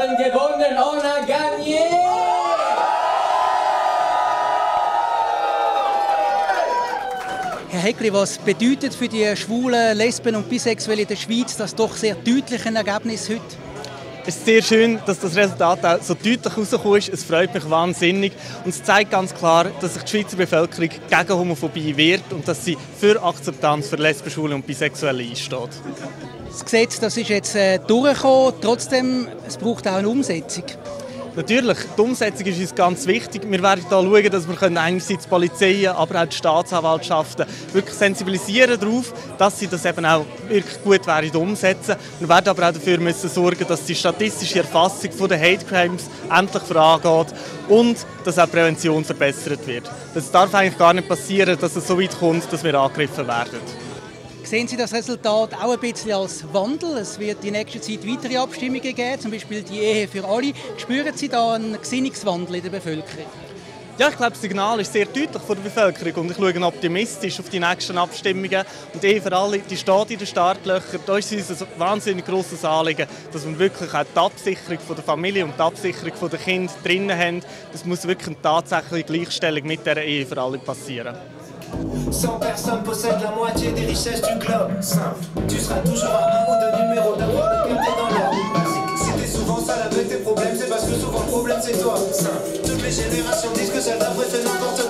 haben gewonnen, on a gagné! Herr Heckli, was bedeutet für die Schwulen, Lesben und Bisexuelle in der Schweiz das doch sehr deutliche Ergebnis heute? Es ist sehr schön, dass das Resultat auch so deutlich herausgekommen ist. Es freut mich wahnsinnig. Und es zeigt ganz klar, dass sich die Schweizer Bevölkerung gegen Homophobie wehrt und dass sie für Akzeptanz für Lesben, und Bisexuelle einsteht. Das Gesetz das ist jetzt äh, durchgekommen. Trotzdem, es braucht auch eine Umsetzung. Natürlich, die Umsetzung ist uns ganz wichtig. Wir werden hier schauen, dass wir einerseits die Polizei, aber auch die Staatsanwaltschaften wirklich sensibilisieren darauf, dass sie das eben auch wirklich gut werden umsetzen. Wir werden aber auch dafür müssen sorgen, dass die statistische Erfassung der Hate Crimes endlich vorangeht und dass auch Prävention verbessert wird. Es darf eigentlich gar nicht passieren, dass es so weit kommt, dass wir angegriffen werden. Sehen Sie das Resultat auch ein bisschen als Wandel? Es wird in nächster Zeit weitere Abstimmungen geben, zum Beispiel die Ehe für alle. Spüren Sie da einen Gesinnungswandel in der Bevölkerung? Ja, ich glaube, das Signal ist sehr deutlich von der Bevölkerung und ich schaue optimistisch auf die nächsten Abstimmungen. Und Ehe für alle, die steht in den Startlöchern. Da ist es ein wahnsinnig grosses Anliegen, dass wir wirklich auch die Absicherung von der Familie und die Absicherung der Kinder drinnen haben. Das muss wirklich eine tatsächliche Gleichstellung mit dieser Ehe für alle passieren. 100 personnes possèdent la moitié des richesses du globe. Simple. Tu seras toujours à un ou deux numéros d'avoir le dans l'ordre. Si t'es souvent sale avec tes problèmes, c'est parce que souvent le problème c'est toi. Simple. Toutes les générations disent que celle d'après fait n'importe quoi.